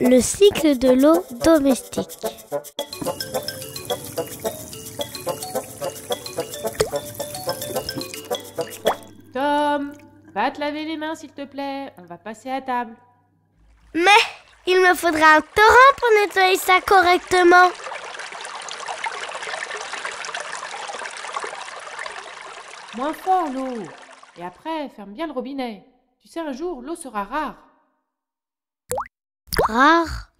Le cycle de l'eau domestique. Tom, va te laver les mains s'il te plaît. On va passer à table. Mais il me faudra un torrent pour nettoyer ça correctement. Moins fort l'eau. Et après, ferme bien le robinet. Tu sais, un jour, l'eau sera rare. Rare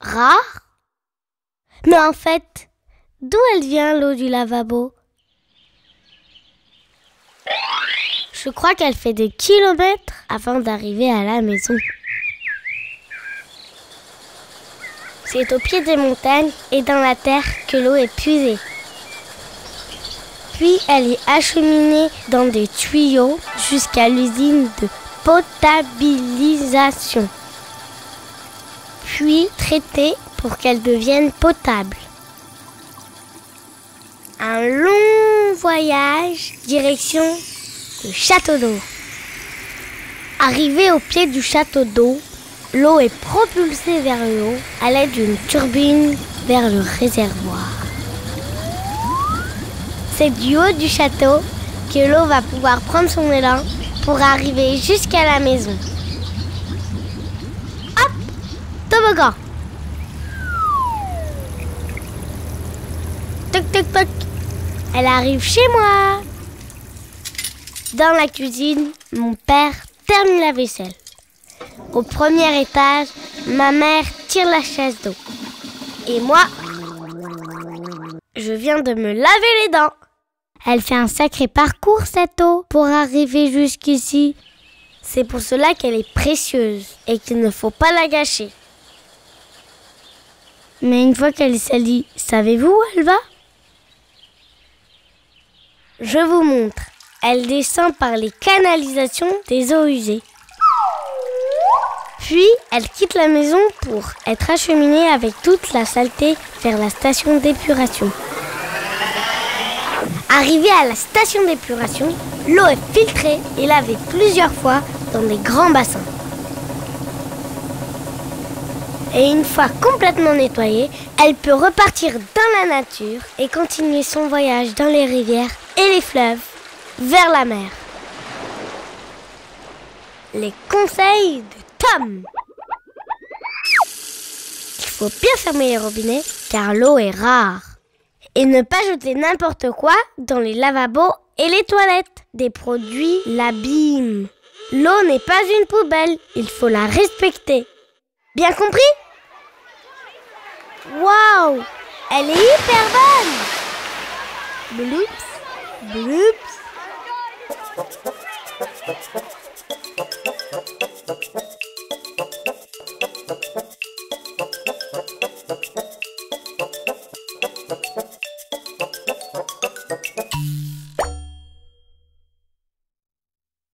Rare Mais en fait, d'où elle vient l'eau du lavabo? Je crois qu'elle fait des kilomètres avant d'arriver à la maison. C'est au pied des montagnes et dans la terre que l'eau est puisée. Puis elle est acheminée dans des tuyaux jusqu'à l'usine de potabilisation. Puis traitée pour qu'elle devienne potable. Un long voyage direction le château d'eau. Arrivé au pied du château d'eau, l'eau est propulsée vers le haut à l'aide d'une turbine vers le réservoir. C'est du haut du château que l'eau va pouvoir prendre son élan pour arriver jusqu'à la maison. Toc toc toc Elle arrive chez moi Dans la cuisine, mon père termine la vaisselle. Au premier étage, ma mère tire la chaise d'eau. Et moi, je viens de me laver les dents. Elle fait un sacré parcours, cette eau, pour arriver jusqu'ici. C'est pour cela qu'elle est précieuse et qu'il ne faut pas la gâcher. Mais une fois qu'elle est salie, savez-vous où elle va? Je vous montre. Elle descend par les canalisations des eaux usées. Puis, elle quitte la maison pour être acheminée avec toute la saleté vers la station d'épuration. Arrivée à la station d'épuration, l'eau est filtrée et lavée plusieurs fois dans des grands bassins. Et une fois complètement nettoyée, elle peut repartir dans la nature et continuer son voyage dans les rivières et les fleuves vers la mer. Les conseils de Tom. Il faut bien fermer les robinets car l'eau est rare. Et ne pas jeter n'importe quoi dans les lavabos et les toilettes. Des produits l'abîment. L'eau n'est pas une poubelle, il faut la respecter. Bien compris? Waouh! Elle est hyper bonne! Bloops, bloops.